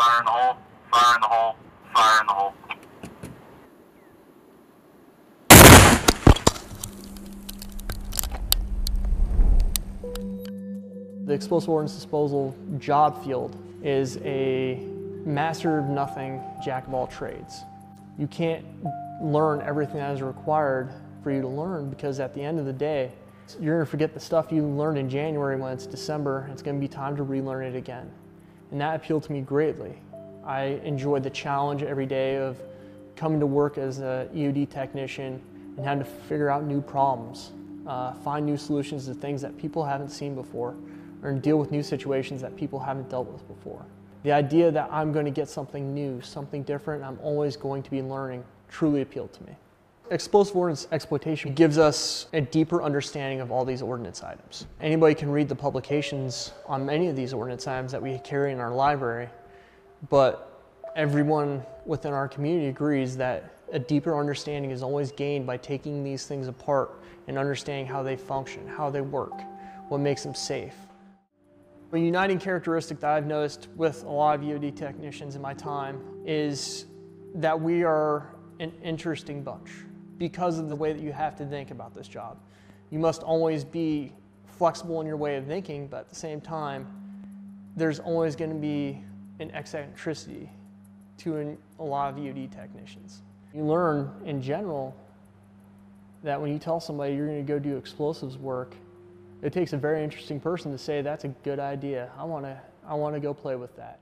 Fire in the hole. Fire in the hole. Fire in the hole. The explosive ordnance disposal job field is a master of nothing, jack of all trades. You can't learn everything that is required for you to learn because at the end of the day, you're gonna forget the stuff you learned in January when it's December. It's gonna be time to relearn it again. And that appealed to me greatly. I enjoyed the challenge every day of coming to work as a EOD technician and having to figure out new problems, uh, find new solutions to things that people haven't seen before, or deal with new situations that people haven't dealt with before. The idea that I'm going to get something new, something different, I'm always going to be learning, truly appealed to me. Explosive ordnance exploitation gives us a deeper understanding of all these ordnance items. Anybody can read the publications on many of these ordnance items that we carry in our library, but everyone within our community agrees that a deeper understanding is always gained by taking these things apart and understanding how they function, how they work, what makes them safe. A uniting characteristic that I've noticed with a lot of EOD technicians in my time is that we are an interesting bunch because of the way that you have to think about this job. You must always be flexible in your way of thinking, but at the same time, there's always going to be an eccentricity to an, a lot of EOD technicians. You learn in general that when you tell somebody you're going to go do explosives work, it takes a very interesting person to say that's a good idea. I want to I want to go play with that.